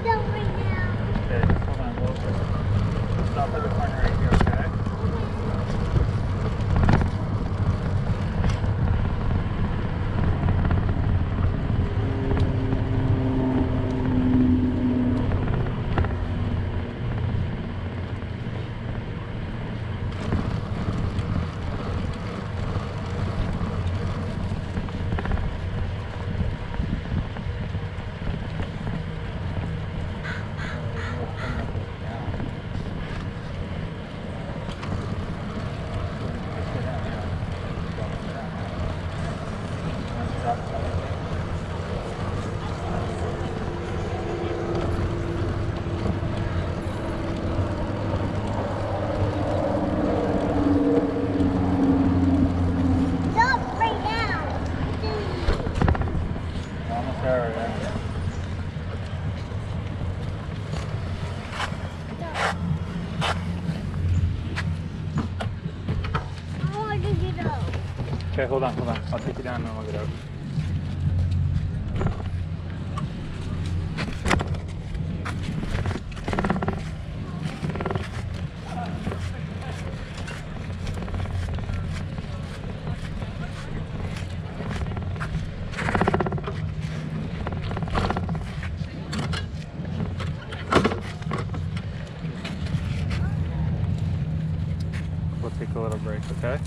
Okay, hold on, we'll stop at the corner. Okay, hold on, hold on. I'll take you down and we'll get out. We'll take a little break, okay?